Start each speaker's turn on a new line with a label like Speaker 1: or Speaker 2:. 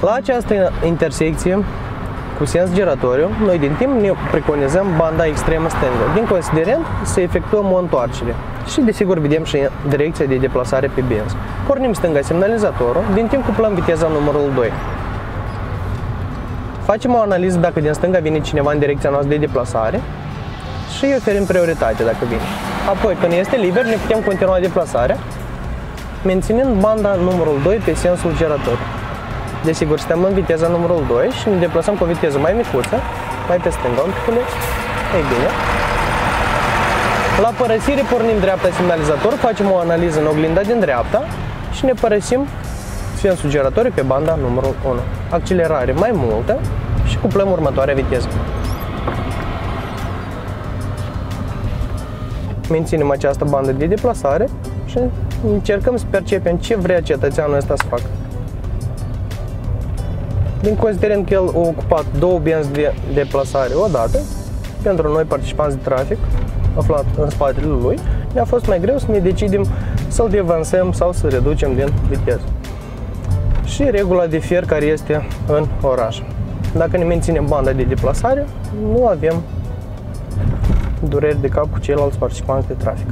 Speaker 1: La această intersecție cu sens giratoriu, noi din timp ne preconizăm banda extremă stângă, din considerent să efectuăm o întoarcere. Și desigur vedem și direcția de deplasare pe benz. Pornim stânga semnalizatorul, din timp cuplăm viteza numărul 2. Facem o analiză dacă din stânga vine cineva în direcția noastră de deplasare și îi oferim prioritate dacă vine. Apoi, când este liber, ne putem continua deplasarea, menținând banda numărul 2 pe sensul girator. Desigur, stăm în viteza numărul 2 și ne deplasăm cu o viteză mai micuță, mai pe stânga un piculeț. Ei bine. La părăsire pornim dreapta semnalizator, facem o analiză în oglinda din dreapta și ne părăsim sensul giratoriu pe banda numărul 1. Accelerare mai multă și cuplăm următoarea viteză. Menținem această bandă de deplasare și încercăm să percepem ce vrea cetățeanul ăsta să facă. Din considerând că el a ocupat două benzi de deplasare odată, pentru noi participanți de trafic, aflat în spatele lui, ne-a fost mai greu să ne decidem să-l devansăm sau să reducem din viteză. Și regula de fier care este în oraș. Dacă ne menținem banda de deplasare, nu avem dureri de cap cu ceilalți participanți de trafic.